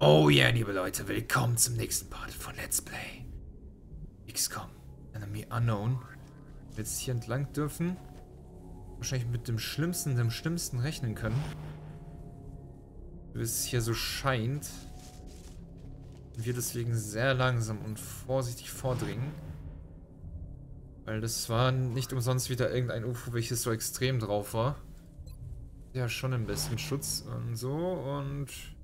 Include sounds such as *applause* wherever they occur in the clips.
Oh ja, yeah, liebe Leute, willkommen zum nächsten Part von Let's Play. XCOM, Enemy Unknown. Jetzt hier entlang dürfen. Wahrscheinlich mit dem Schlimmsten, dem Schlimmsten rechnen können. Wie es hier so scheint. Wir deswegen sehr langsam und vorsichtig vordringen. Weil das war nicht umsonst wieder irgendein UFO, welches so extrem drauf war. Ja, schon ein bisschen Schutz und so und...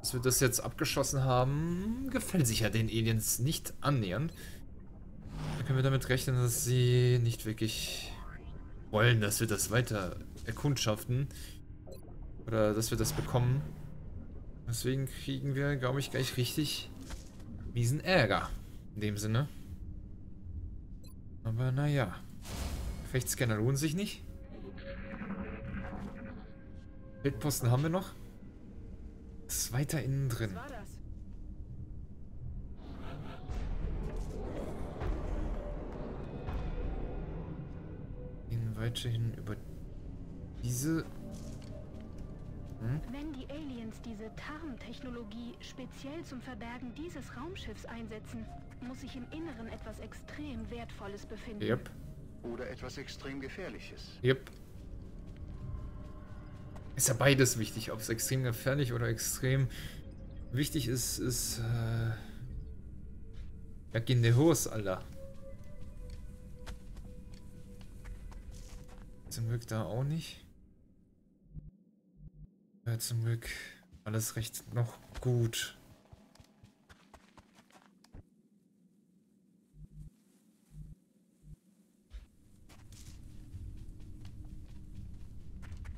Dass wir das jetzt abgeschossen haben, gefällt sich ja den Aliens nicht annähernd. Da können wir damit rechnen, dass sie nicht wirklich wollen, dass wir das weiter erkundschaften. Oder dass wir das bekommen. Deswegen kriegen wir, glaube ich, gleich richtig miesen Ärger. In dem Sinne. Aber naja. Gefechtsscanner lohnen sich nicht. Bildposten haben wir noch. Ist weiter innen drin. Gehen weiterhin über diese... Hm? Wenn die Aliens diese Tarn-Technologie speziell zum Verbergen dieses Raumschiffs einsetzen, muss sich im Inneren etwas extrem Wertvolles befinden. Yep. Oder etwas extrem Gefährliches. Yep. Ist ja beides wichtig. Ob es extrem gefährlich oder extrem wichtig ist, ist... Äh, ja, gehen die Hose, Alter. Zum Glück da auch nicht. Ja, zum Glück alles recht noch gut.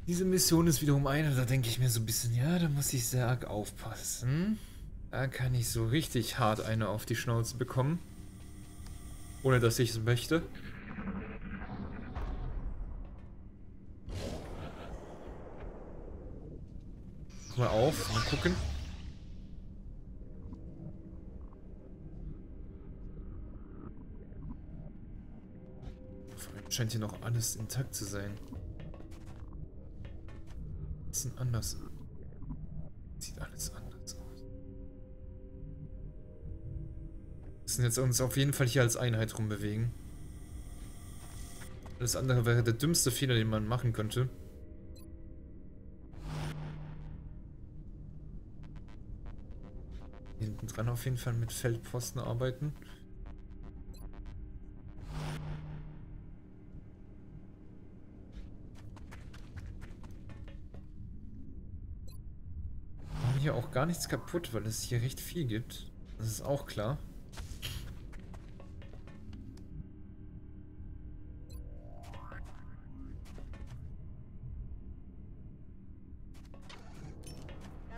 Diese Mission ist wiederum eine, da denke ich mir so ein bisschen, ja, da muss ich sehr arg aufpassen. Da kann ich so richtig hart eine auf die Schnauze bekommen. Ohne dass ich es möchte. Mal auf, mal gucken. Scheint hier noch alles intakt zu sein bisschen anders. Sieht alles anders aus. Wir müssen jetzt uns auf jeden Fall hier als Einheit rumbewegen. Alles andere wäre der dümmste Fehler, den man machen könnte. Hinten dran auf jeden Fall mit Feldposten arbeiten. Hier auch gar nichts kaputt, weil es hier recht viel gibt. Das ist auch klar.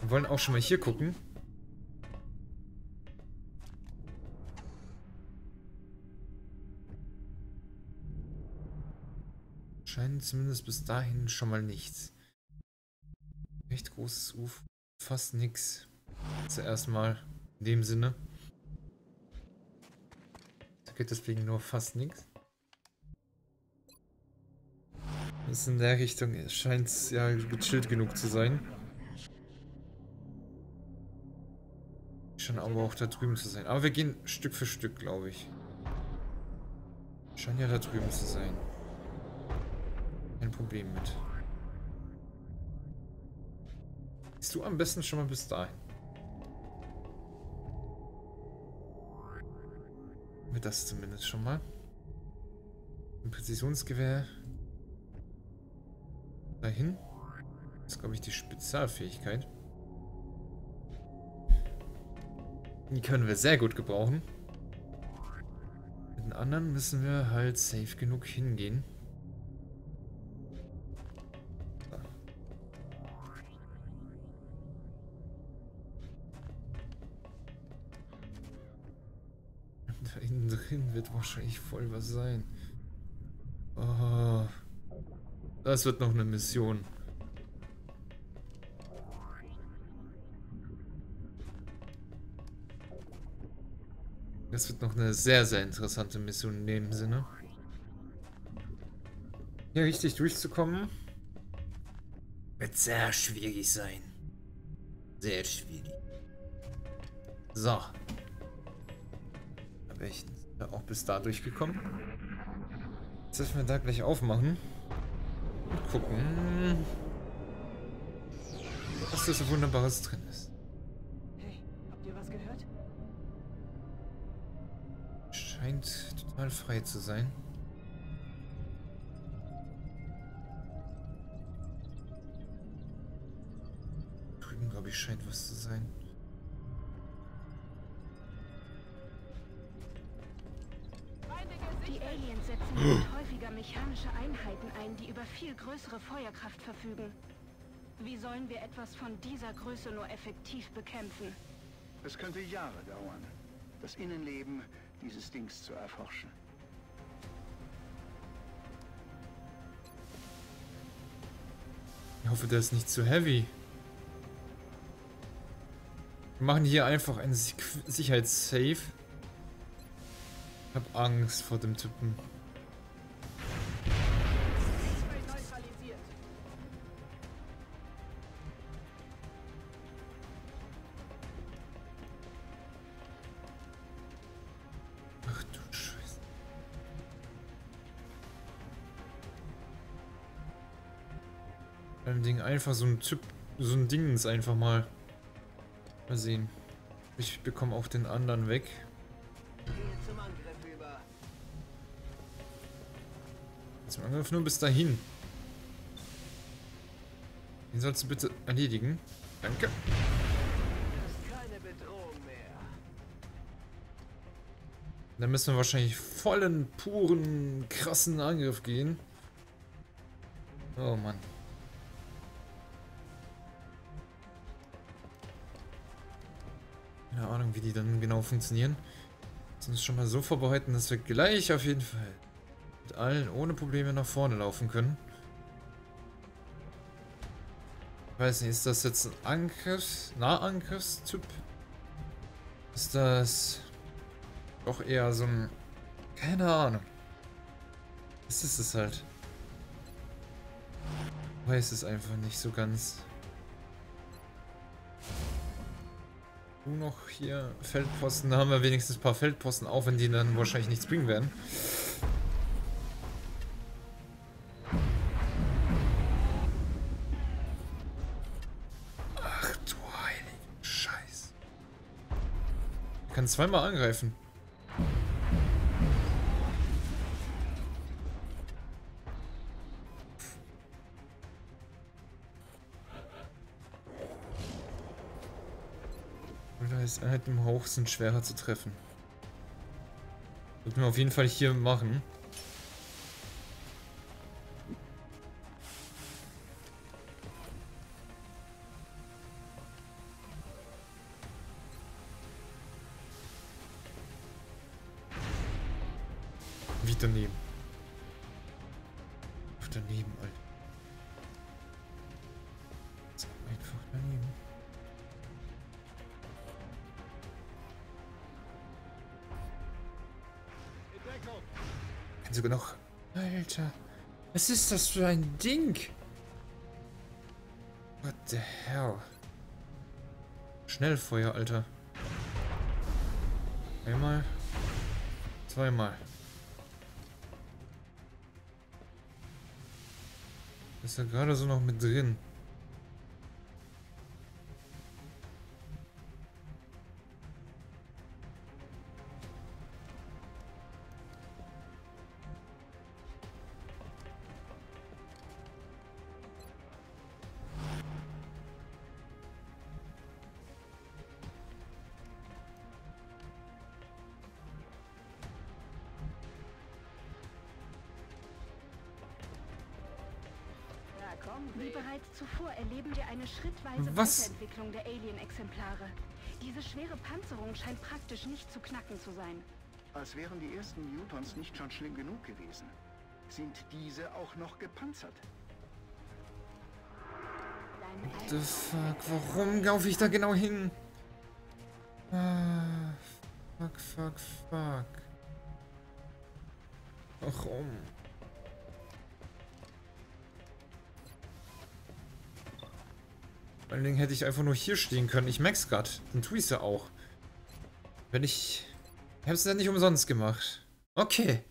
Wir wollen auch schon mal hier gucken. Scheint zumindest bis dahin schon mal nichts. Recht großes UFO fast nichts. Zuerst mal in dem Sinne. Da geht deswegen nur fast nichts. Das ist in der Richtung scheint es ja gechillt genug zu sein. Schon aber auch da drüben zu sein. Aber wir gehen Stück für Stück, glaube ich. Scheint ja da drüben zu sein. Kein Problem mit. Siehst du am besten schon mal bis dahin. Mit das zumindest schon mal. Ein Präzisionsgewehr. Dahin. Das ist, glaube ich, die Spezialfähigkeit. Die können wir sehr gut gebrauchen. Mit den anderen müssen wir halt safe genug hingehen. Drin wird wahrscheinlich voll was sein. Oh, das wird noch eine Mission. Das wird noch eine sehr, sehr interessante Mission in dem Sinne. Hier richtig durchzukommen, wird sehr schwierig sein. Sehr schwierig. So. Da wäre ich auch bis da durchgekommen. Jetzt dürfen wir da gleich aufmachen. Und gucken, was da so Wunderbares drin ist. Hey, habt ihr was gehört? Scheint total frei zu sein. Drüben, glaube ich, scheint was zu sein. Mechanische Einheiten ein, die über viel größere Feuerkraft verfügen. Wie sollen wir etwas von dieser Größe nur effektiv bekämpfen? Es könnte Jahre dauern, das Innenleben dieses Dings zu erforschen. Ich hoffe, der ist nicht zu heavy. Wir machen hier einfach einen Sicherheitssave. Ich hab Angst vor dem Typen. Einfach so ein Typ, so ein Ding ist einfach mal. Mal sehen. Ich bekomme auch den anderen weg. Zum Angriff nur bis dahin. Den sollst du bitte erledigen. Danke. Dann müssen wir wahrscheinlich vollen, puren, krassen Angriff gehen. Oh Mann. Keine Ahnung, wie die dann genau funktionieren. Lass uns schon mal so vorbereiten, dass wir gleich auf jeden Fall mit allen ohne Probleme nach vorne laufen können. Ich weiß nicht, ist das jetzt ein Angriffs-, Nahangriffstyp? Ist das doch eher so ein... Keine Ahnung. Was ist es halt? Ich weiß es einfach nicht so ganz. Nur noch hier Feldposten. Da haben wir wenigstens ein paar Feldposten, auch wenn die dann wahrscheinlich nichts bringen werden. Ach du heiligen Scheiß. Ich kann zweimal angreifen. Einheiten im Hoch sind schwerer zu treffen. Sollten wir auf jeden Fall hier machen. Was ist das für ein Ding? What the hell? Schnellfeuer, Alter. Einmal. Zweimal. Ist er gerade so noch mit drin? Eine schrittweise Was? Weiterentwicklung der Alien-Exemplare. Diese schwere Panzerung scheint praktisch nicht zu knacken zu sein. Als wären die ersten Newtons nicht schon schlimm genug gewesen. Sind diese auch noch gepanzert? What the fuck? Warum laufe ich da genau hin? Ah, fuck, fuck, fuck. Warum? Vor allen Dingen hätte ich einfach nur hier stehen können. Ich merk's grad. Dann tue ich's ja auch. Wenn ich... Ich hab's ja nicht umsonst gemacht. Okay.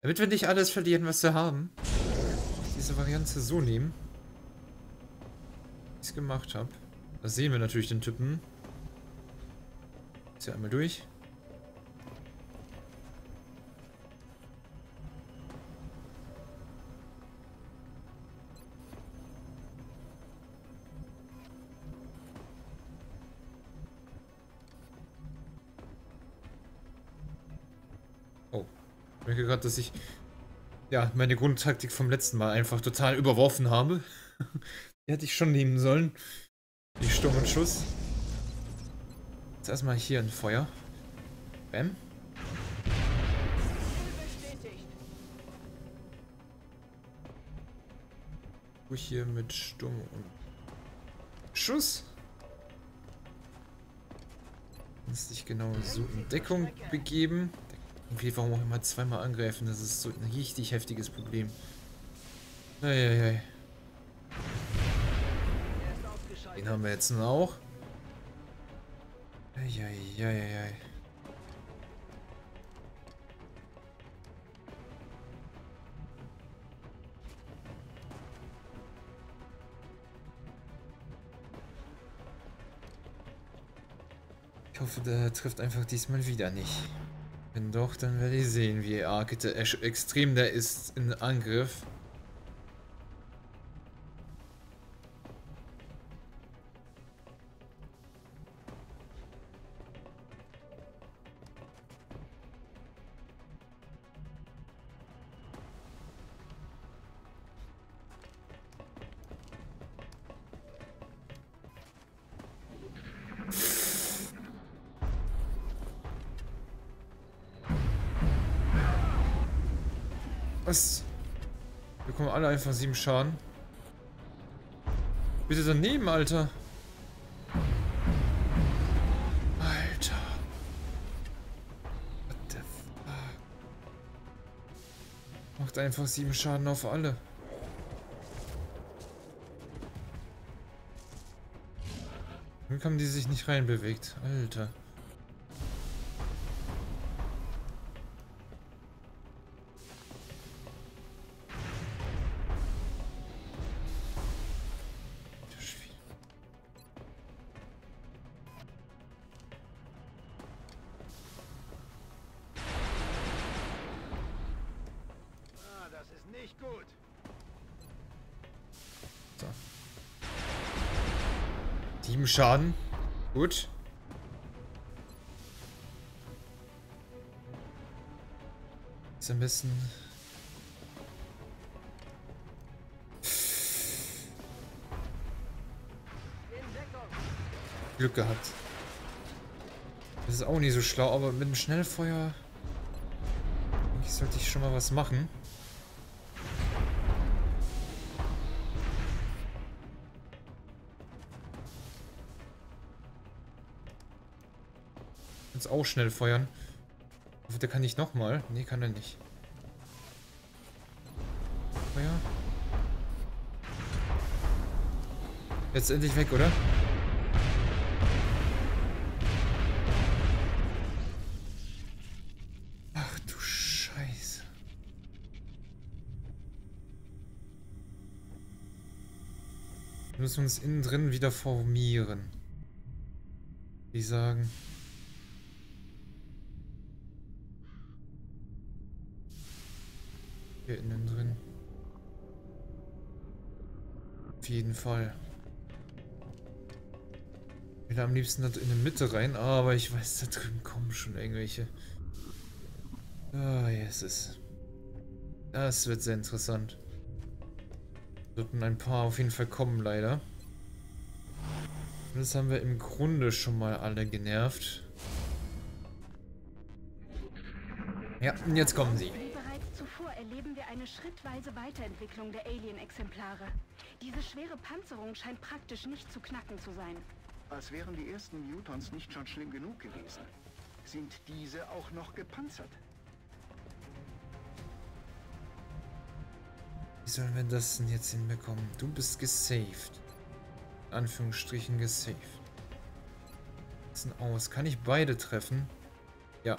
Damit wir nicht alles verlieren, was wir haben. Diese Variante so nehmen. Wie ich es gemacht habe. Da sehen wir natürlich den Typen. Ist ja einmal durch. Ich merke gerade, dass ich ja meine Grundtaktik vom letzten Mal einfach total überworfen habe. *laughs* Die hätte ich schon nehmen sollen. Die Sturm und Schuss. Jetzt erstmal hier ein Feuer. Bam. Hier mit Sturm und Schuss. Kannst dich genau so in Deckung begeben. Irgendwie, warum auch immer zweimal angreifen, das ist so ein richtig heftiges Problem. Eieiei. Den haben wir jetzt nun auch. Eieiei. Ich hoffe, der trifft einfach diesmal wieder nicht. Wenn doch, dann werde ich sehen, wie arg extrem der ist in Angriff. Einfach sieben Schaden. Bitte daneben, Alter. Alter. What the fuck? Macht einfach sieben Schaden auf alle. Wie haben die sich nicht reinbewegt? Alter. Schaden. Gut. Ist ein. Glück gehabt. Das ist auch nicht so schlau, aber mit dem Schnellfeuer... Denke sollte ich schon mal was machen. Jetzt auch schnell feuern. Der kann nicht nochmal. Nee, kann er nicht. Feuer. Jetzt endlich weg, oder? Ach du Scheiße. Wir müssen uns innen drin wieder formieren. Die sagen. Jeden Fall. Ich will am liebsten in die Mitte rein, aber ich weiß, da drüben kommen schon irgendwelche. Ah, oh, Jesus. Das wird sehr interessant. Sollten ein paar auf jeden Fall kommen, leider. Das haben wir im Grunde schon mal alle genervt. Ja, und jetzt kommen sie eine schrittweise Weiterentwicklung der Alien-Exemplare. Diese schwere Panzerung scheint praktisch nicht zu knacken zu sein. Als wären die ersten Mutons nicht schon schlimm genug gewesen. Sind diese auch noch gepanzert? Wie sollen wir das denn jetzt hinbekommen? Du bist gesaved. in Anführungsstrichen gesaved. Was ist denn aus? Kann ich beide treffen? Ja.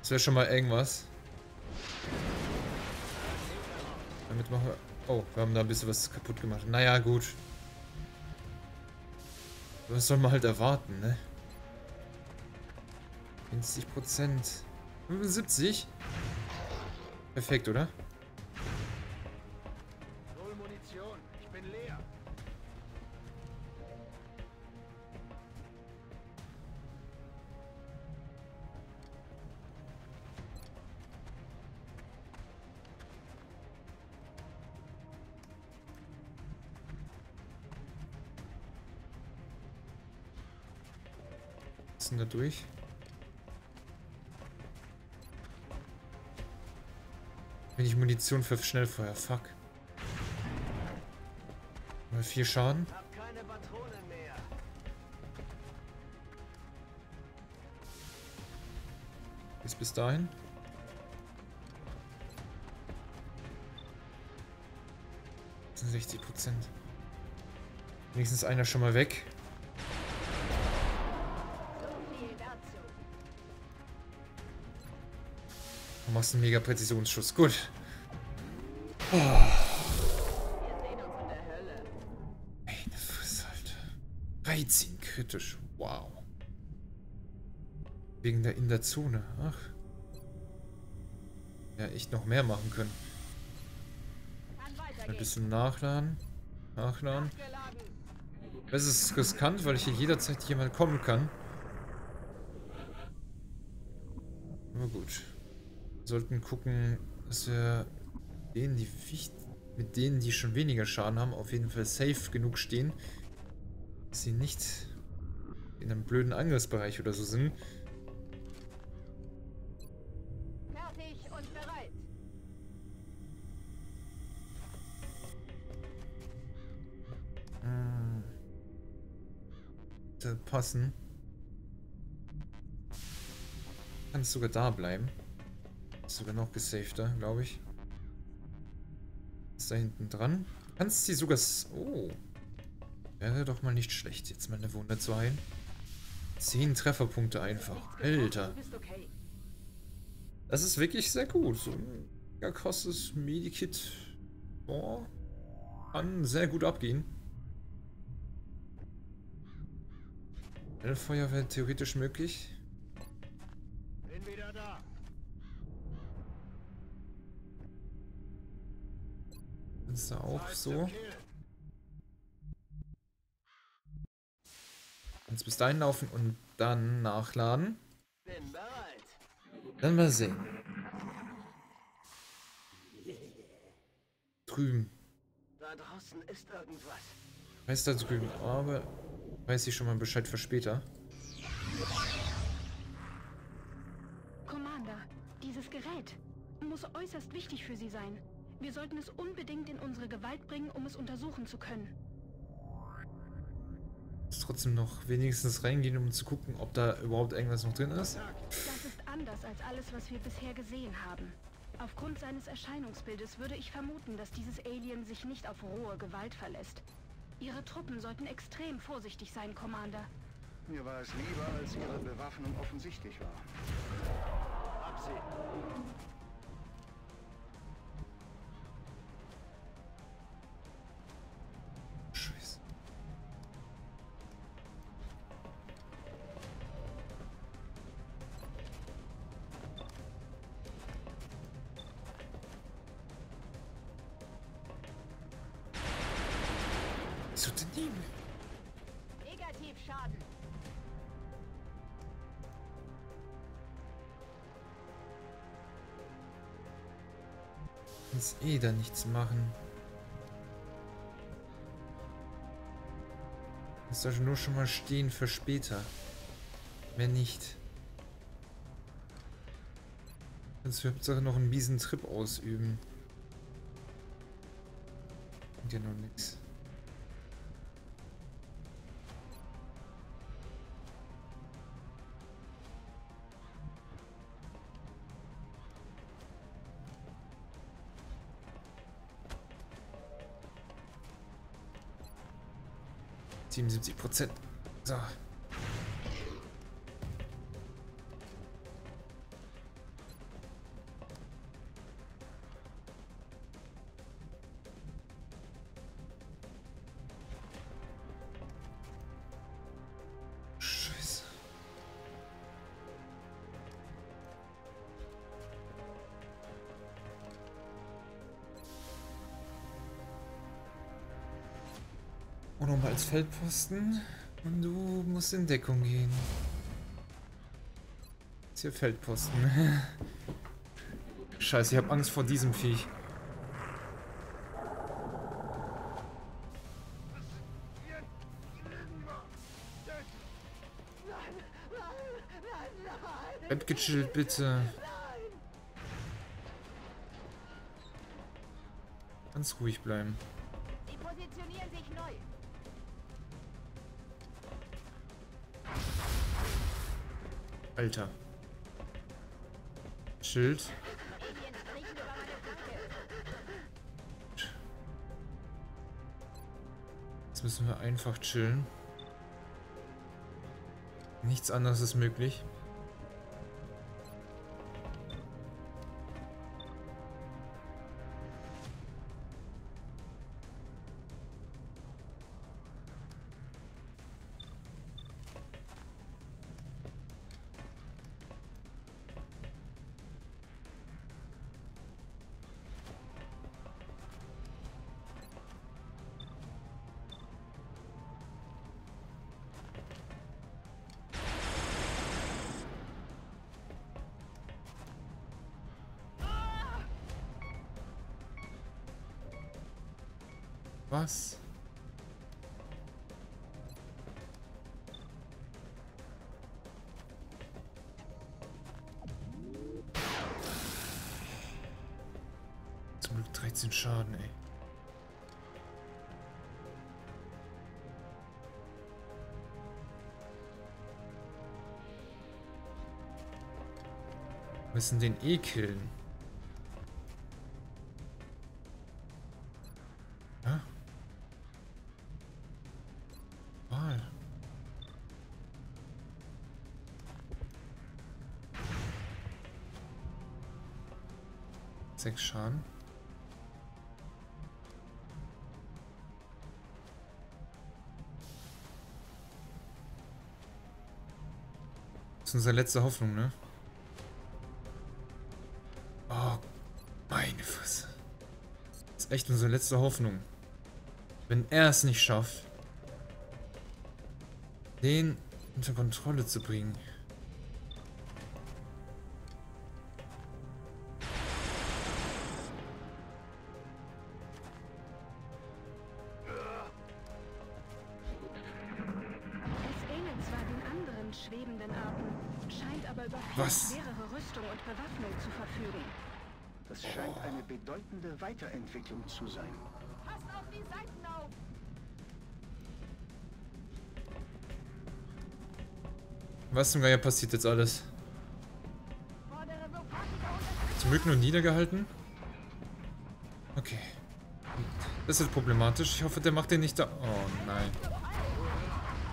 Das wäre schon mal irgendwas. Damit machen wir... Oh, wir haben da ein bisschen was kaputt gemacht. Naja, gut. Was soll man halt erwarten, ne? 50 Prozent. 75? Perfekt, oder? Durch? Wenn ich Munition für Schnellfeuer, fuck. Mal vier Schaden. Hab keine Patronen mehr. Bis bis dahin. Das sind 60 Prozent. Wenigstens einer schon mal weg. Du machst einen mega Präzisionsschuss. Gut. Alter. 13 kritisch. Wow. Wegen der in der Zone. Ach. Ja, echt noch mehr machen können. Ein bisschen nachladen. Nachladen. Es ist riskant, weil hier jederzeit jemand kommen kann. Aber gut. Wir sollten gucken, dass wir denen, die wicht- mit denen, die schon weniger Schaden haben, auf jeden Fall safe genug stehen. Dass sie nicht in einem blöden Angriffsbereich oder so sind. Hm. Passen. Kannst sogar da bleiben. Sogar noch gesafter, glaube ich. Ist da hinten dran. Kannst sie sogar... Oh. Wäre doch mal nicht schlecht, jetzt mal eine Wunde zu heilen. Zehn Trefferpunkte einfach. Alter. Das ist wirklich sehr gut. So ein ja, krasses Medikit. Boah. Kann sehr gut abgehen. Wäre theoretisch möglich. Ist da auch so. Kannst bis dahin laufen und dann nachladen. Dann mal sehen. Drüben. Da draußen ist irgendwas. Weiß da drüben, aber weiß ich schon mal Bescheid für später. Commander, dieses Gerät muss äußerst wichtig für Sie sein. Wir sollten es unbedingt in unsere Gewalt bringen, um es untersuchen zu können. Muss trotzdem noch wenigstens reingehen, um zu gucken, ob da überhaupt irgendwas noch drin ist. Das ist anders als alles, was wir bisher gesehen haben. Aufgrund seines Erscheinungsbildes würde ich vermuten, dass dieses Alien sich nicht auf rohe Gewalt verlässt. Ihre Truppen sollten extrem vorsichtig sein, Commander. Mir war es lieber, als Ihre Bewaffnung offensichtlich war. Hab So daneben. Negativschaden. Kannst eh da nichts machen. Das sollte nur schon mal stehen für später. Mehr nicht. Kannst du Hauptsache noch einen miesen Trip ausüben. Und ja noch nix. 77 Prozent. So. Nochmal als Feldposten. Und du musst in Deckung gehen. Ist hier Feldposten. *laughs* Scheiße, ich habe Angst vor diesem Viech. Bleibt gechillt, bitte. Ganz ruhig bleiben. Alter. Schild. Jetzt müssen wir einfach chillen. Nichts anderes ist möglich. Was? Zum Glück 13 Schaden, ey. Müssen den eh killen. 6 Schaden. Das ist unsere letzte Hoffnung, ne? Oh, meine Fresse. Das ist echt unsere letzte Hoffnung. Wenn er es nicht schafft, den unter Kontrolle zu bringen. Was zum Geier passiert jetzt alles? Zum Glück nur niedergehalten? Okay. Das ist problematisch. Ich hoffe, der macht den nicht da. Oh nein.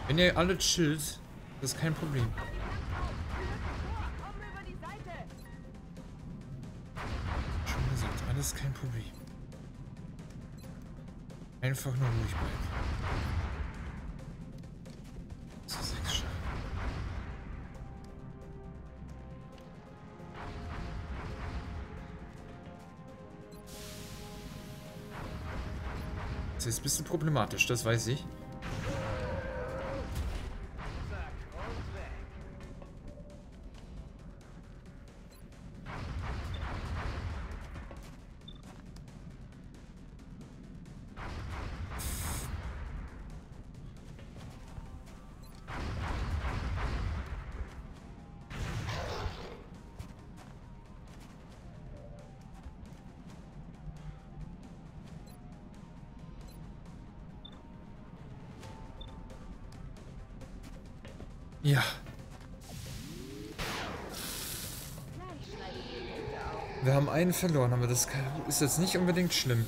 Wenn ihr alle chillt, das ist kein Problem. Schon gesagt, alles kein Problem. Einfach nur ruhig bleiben. So, bisschen problematisch, das weiß ich. Einen verloren, aber das ist jetzt nicht unbedingt schlimm.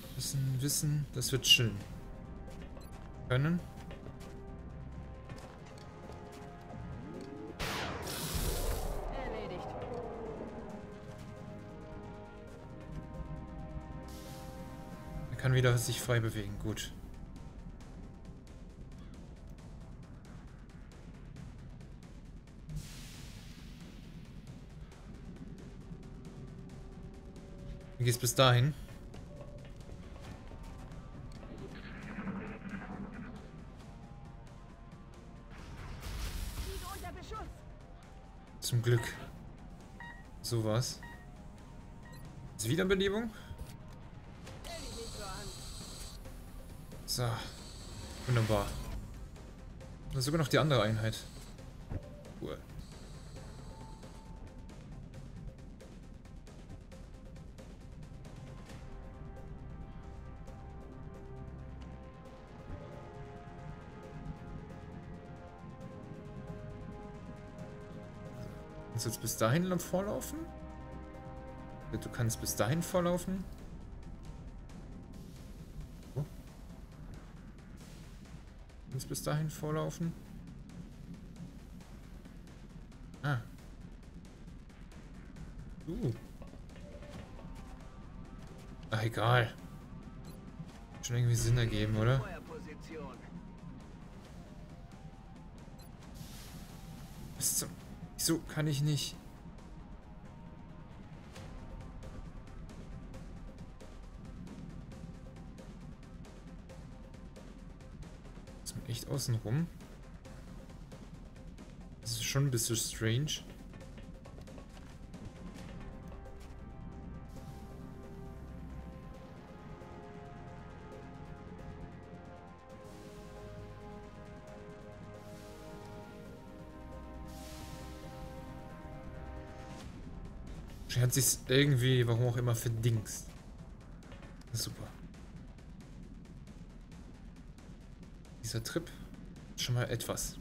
Wir müssen wissen, das wird chillen. können. Erledigt. Er kann wieder sich frei bewegen. Gut. Wie geht's bis dahin? Zum Glück. Sowas. Ist Wiederbelebung? So. Wunderbar. Ist sogar noch die andere Einheit. Kannst jetzt bis dahin vorlaufen? Du kannst bis dahin vorlaufen. Oh. Kannst bis dahin vorlaufen. Ah. Uh. Ach, egal. Schon irgendwie Sinn ergeben, oder? Wieso kann ich nicht... Ist mir echt außen rum. Das ist schon ein bisschen strange. Er hat sich irgendwie, warum auch immer, verdingst. Super. Dieser Trip ist schon mal etwas.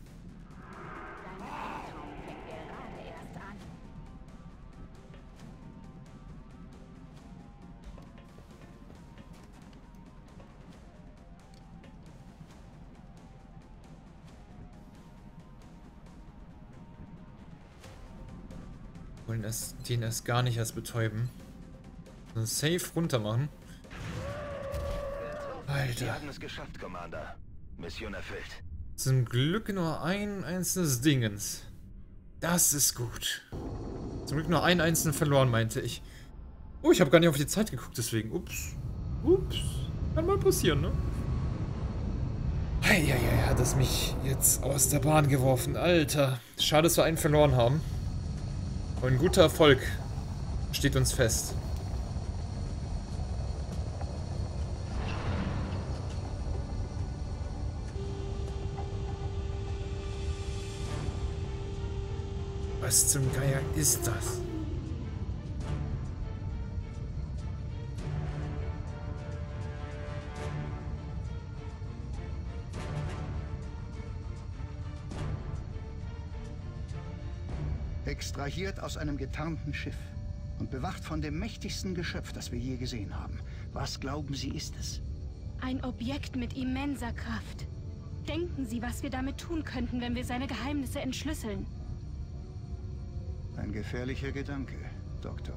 Es, den erst gar nicht erst betäuben. Sondern safe runter machen. Alter. haben es geschafft, Commander. Mission erfüllt. Zum Glück nur ein einzelnes Dingens. Das ist gut. Zum Glück nur einen einzelnen verloren, meinte ich. Oh, ich habe gar nicht auf die Zeit geguckt, deswegen. Ups. Ups. Kann mal passieren, ne? Heieiei, hat es mich jetzt aus der Bahn geworfen. Alter. Schade, dass wir einen verloren haben. Ein guter Erfolg steht uns fest. Was zum Geier ist das? Extrahiert aus einem getarnten Schiff und bewacht von dem mächtigsten Geschöpf, das wir je gesehen haben. Was glauben Sie, ist es? Ein Objekt mit immenser Kraft. Denken Sie, was wir damit tun könnten, wenn wir seine Geheimnisse entschlüsseln. Ein gefährlicher Gedanke, Doktor.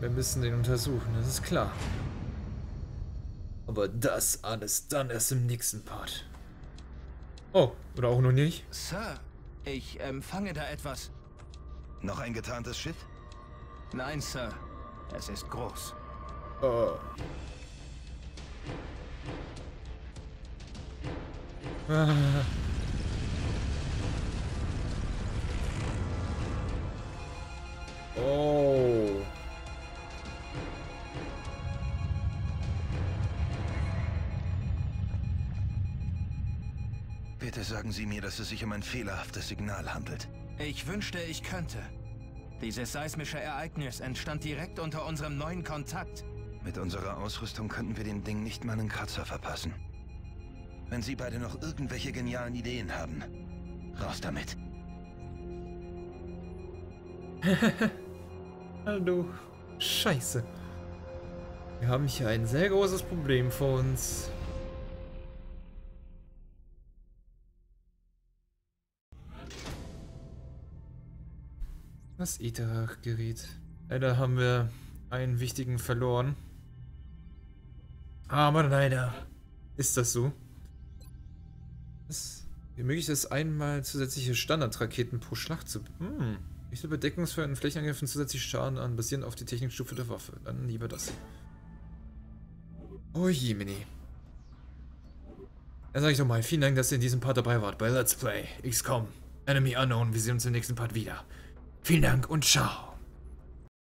Wir müssen den untersuchen, das ist klar. Aber das alles dann erst im nächsten Part. Oh, oder auch noch nicht? Sir, ich empfange da etwas. Noch ein getarntes Schiff? Nein, Sir. Es ist groß. Oh. Ah. Oh. Bitte sagen Sie mir, dass es sich um ein fehlerhaftes Signal handelt. Ich wünschte, ich könnte. Dieses seismische Ereignis entstand direkt unter unserem neuen Kontakt. Mit unserer Ausrüstung könnten wir dem Ding nicht mal einen Kratzer verpassen. Wenn Sie beide noch irgendwelche genialen Ideen haben, raus damit. *laughs* Hallo. Scheiße. Wir haben hier ein sehr großes Problem vor uns. Das Ether-Gerät. Leider haben wir einen wichtigen verloren. Aber leider ist das so. Es wie möglich ist, einmal zusätzliche Standardraketen pro Schlacht zu... Hm. Ich will Bedeckungsfeuer in Flächenangriffen zusätzlich Schaden an, basierend auf die Technikstufe der Waffe. Dann lieber das. Oh je, Mini. Dann sage ich doch mal, vielen Dank, dass ihr in diesem Part dabei wart bei Let's Play XCOM Enemy Unknown. Wir sehen uns im nächsten Part wieder. Vielen Dank und ciao.